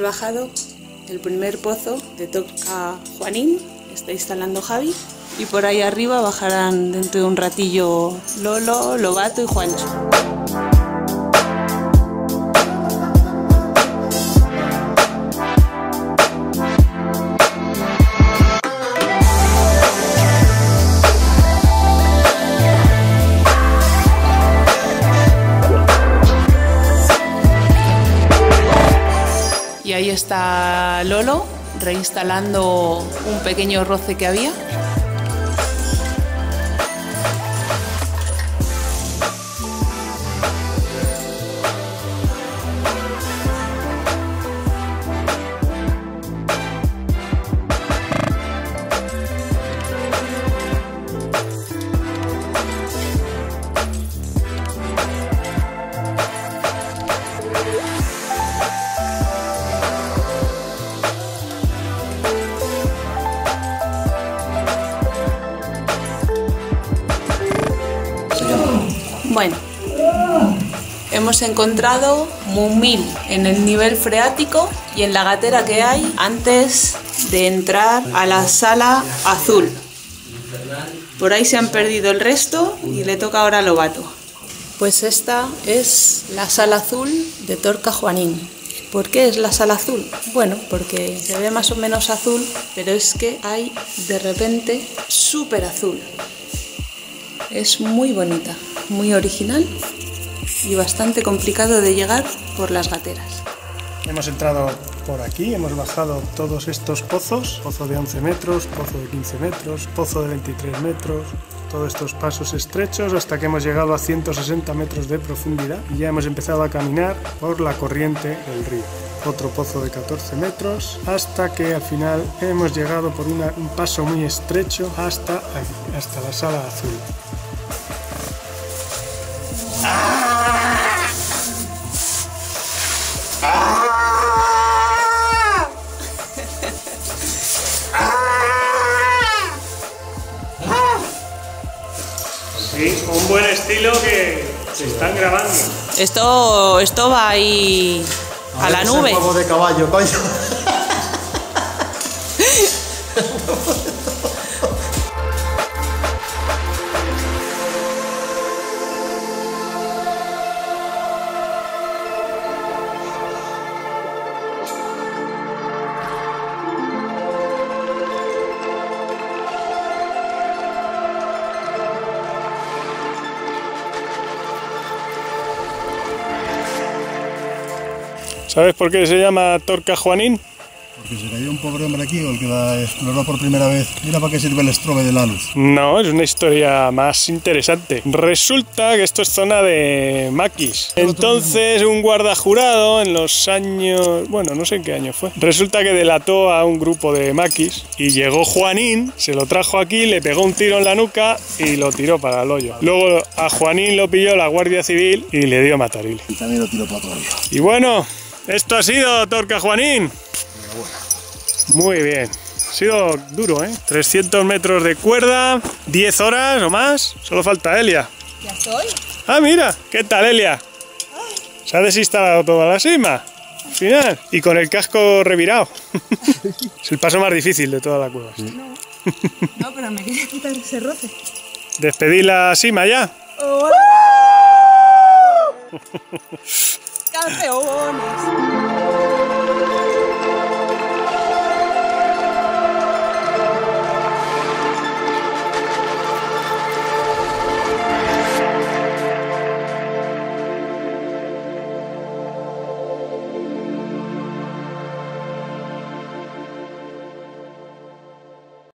bajado el primer pozo de Toca Juanín, está instalando Javi, y por ahí arriba bajarán dentro de un ratillo Lolo, Lobato y Juancho. Está Lolo reinstalando un pequeño roce que había. Bueno, hemos encontrado Mumil en el nivel freático y en la gatera que hay antes de entrar a la sala azul. Por ahí se han perdido el resto y le toca ahora a Lobato. Pues esta es la sala azul de Torca Juanín. ¿Por qué es la sala azul? Bueno, porque se ve más o menos azul, pero es que hay de repente súper azul. Es muy bonita, muy original y bastante complicado de llegar por las gateras. Hemos entrado por aquí, hemos bajado todos estos pozos, pozo de 11 metros, pozo de 15 metros, pozo de 23 metros, todos estos pasos estrechos hasta que hemos llegado a 160 metros de profundidad y ya hemos empezado a caminar por la corriente del río. Otro pozo de 14 metros hasta que al final hemos llegado por un paso muy estrecho hasta, aquí, hasta la sala azul. Sí, un buen estilo que se están grabando. Esto, esto va ahí a la nube. juego de caballo, coño. ¿Sabes por qué se llama Torca Juanín? Porque se cayó un pobre hombre aquí, o el que la exploró por primera vez. Mira para qué sirve el estrobe de la luz. No, es una historia más interesante. Resulta que esto es zona de maquis. Entonces, un guardajurado en los años. Bueno, no sé en qué año fue. Resulta que delató a un grupo de maquis y llegó Juanín, se lo trajo aquí, le pegó un tiro en la nuca y lo tiró para el hoyo. Luego a Juanín lo pilló la Guardia Civil y le dio matarile. Y también lo tiro para otro río. Y bueno, esto ha sido Torca Juanín. Muy bien. Ha sido duro, ¿eh? 300 metros de cuerda, 10 horas o más. Solo falta Elia. Ya estoy. Ah, mira, ¿qué tal, Elia? Se ha desinstalado toda la cima. Al final. Y con el casco revirado. es el paso más difícil de toda la cueva. No, pero me quería quitar ese roce. Despedir la cima ya. ¡Campeones!